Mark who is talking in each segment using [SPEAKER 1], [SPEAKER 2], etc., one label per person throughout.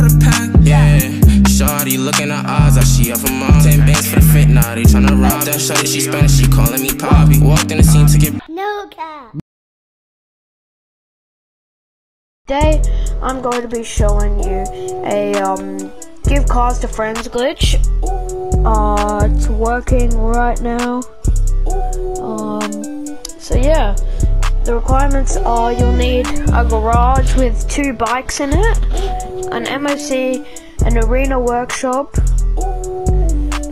[SPEAKER 1] got a pack. Yeah, Shawty looking at odds, I she up for mom. Ten banks for the fit, nah, they tryna rob that shawty. She Spanish, she calling me Poppy. Walked in the scene to get
[SPEAKER 2] No cap.
[SPEAKER 3] Today, I'm going to be showing you a um, give cars to friends glitch. Uh, it's working right now. Um, so yeah, the requirements are you'll need a garage with two bikes in it, an MOC, an arena workshop,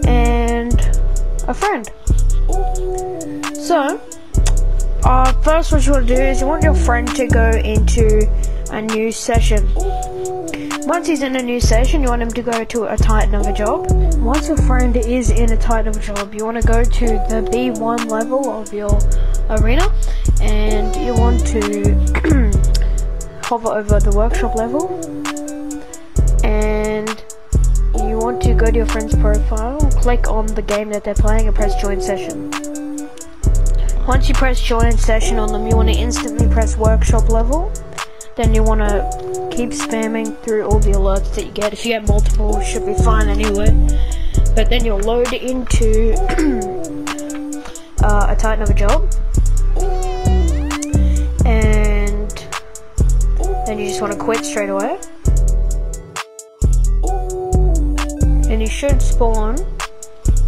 [SPEAKER 3] and a friend. So, uh, first what you want to do is you want your friend to go into a new session. Once he's in a new session, you want him to go to a Titan of a job. Once your friend is in a Titan of a job, you want to go to the B1 level of your arena, and you want to hover over the workshop level, and you want to go to your friend's profile, click on the game that they're playing, and press join session. Once you press join session on them, you want to instantly press workshop level. Then you want to keep spamming through all the alerts that you get. If you get multiple, should be fine anyway. But then you'll load into uh, a Titan of a job. Then you just want to quit straight away. And you should spawn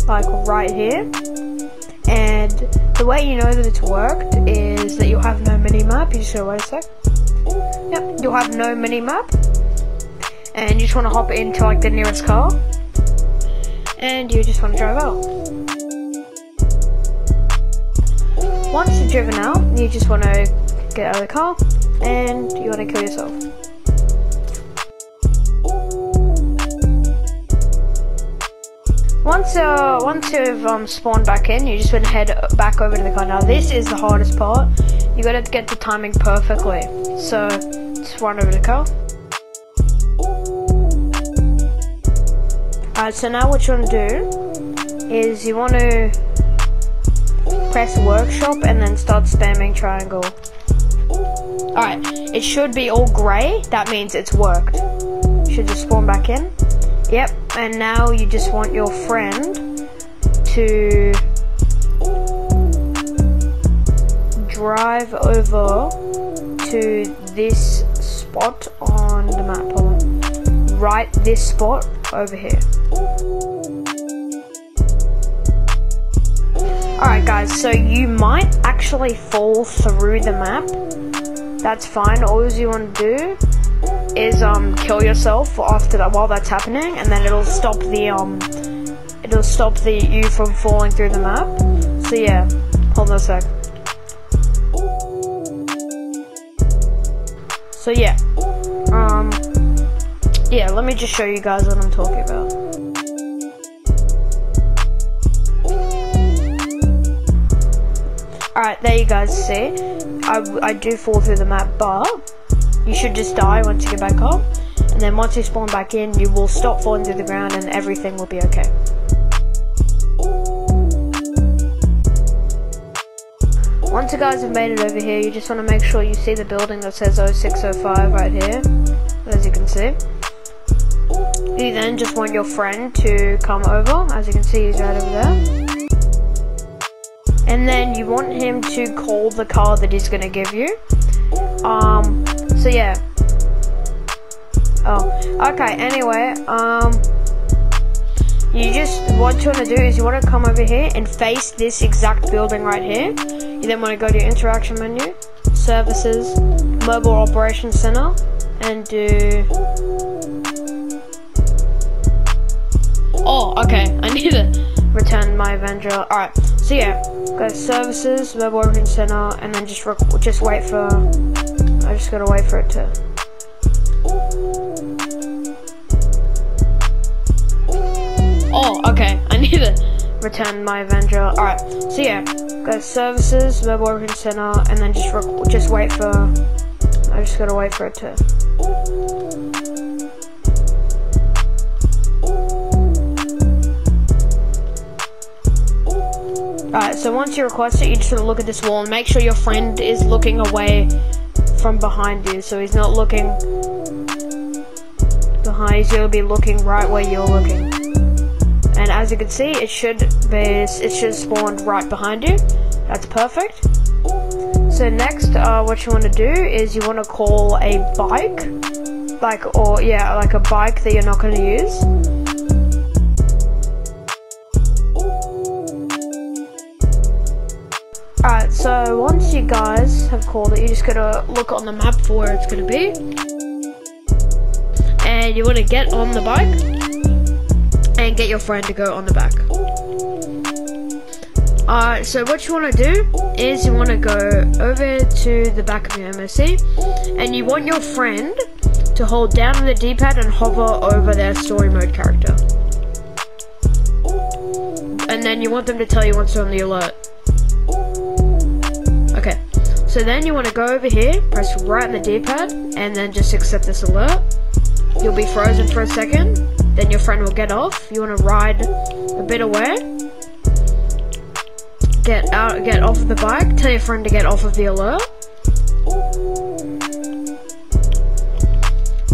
[SPEAKER 3] like right here. And the way you know that it's worked is that you'll have no mini map. You just gotta wait a sec. Yep, you'll have no mini map. And you just want to hop into like the nearest car. And you just want to drive out. Once you've driven out, you just want to get out of the car and you want to kill yourself. Once uh, once you've um, spawned back in, you just want to head back over to the car. Now this is the hardest part. You gotta get the timing perfectly. So just run over the car. Alright, so now what you want to do is you want to press workshop and then start spamming triangle. Alright, it should be all grey. That means it's worked. Should just spawn back in. Yep, and now you just want your friend to drive over to this spot on the map. Right this spot over here. Alright guys, so you might actually fall through the map. That's fine. All you want to do is um kill yourself after that while that's happening and then it'll stop the um it'll stop the you from falling through the map. So yeah, hold on a sec. So yeah. Um yeah, let me just show you guys what I'm talking about. Alright, there you guys see. I, I do fall through the map, but you should just die once you get back up. And then once you spawn back in, you will stop falling through the ground and everything will be okay. Once you guys have made it over here, you just want to make sure you see the building that says 0605 right here, as you can see. You then just want your friend to come over, as you can see he's right over there. And then you want him to call the car that he's to give you. Um, so yeah. Oh, okay, anyway, um, you just, what you want to do is you want to come over here and face this exact building right here. You then want to go to your interaction menu, services, mobile operations center, and do, oh, okay, I need to return my Avenger. Alright, so yeah, go to services, mobile operations center, and then just, just wait for, I just gotta wait for it to, Oh, okay. I need to return my Avenger. Alright, so yeah, go to services, mobile operations center, and then just just wait for. I just gotta wait for it to. Alright, so once you request it, you just want to look at this wall and make sure your friend is looking away from behind you, so he's not looking behind eyes, you'll be looking right where you're looking. And as you can see, it should be, it should spawn right behind you. That's perfect. So next, uh, what you want to do is you want to call a bike, like, or yeah, like a bike that you're not going to use. Alright, so once you guys have called it, you just gotta look on the map for where it's gonna be. And you wanna get on the bike and get your friend to go on the back. Alright, so what you wanna do is you wanna go over to the back of your MOC and you want your friend to hold down the D-pad and hover over their story mode character. And then you want them to tell you once they're on the alert. So then you want to go over here, press right on the D-pad, and then just accept this alert. You'll be frozen for a second, then your friend will get off. You want to ride a bit away. Get out, get off the bike, tell your friend to get off of the alert.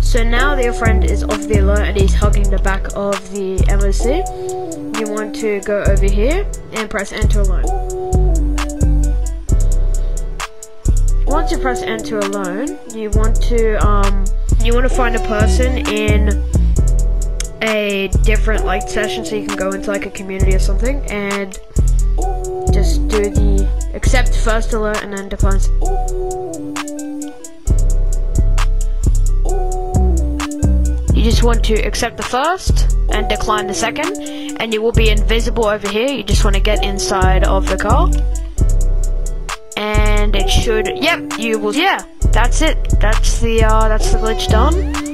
[SPEAKER 3] So now that your friend is off the alert and he's hugging the back of the MOC, you want to go over here and press enter alone. Once you press enter alone, you want to um, you want to find a person in a different like session, so you can go into like a community or something, and just do the accept first alert and then decline. You just want to accept the first and decline the second, and you will be invisible over here. You just want to get inside of the car and it should yep you will yeah that's it. That's the uh that's the glitch done.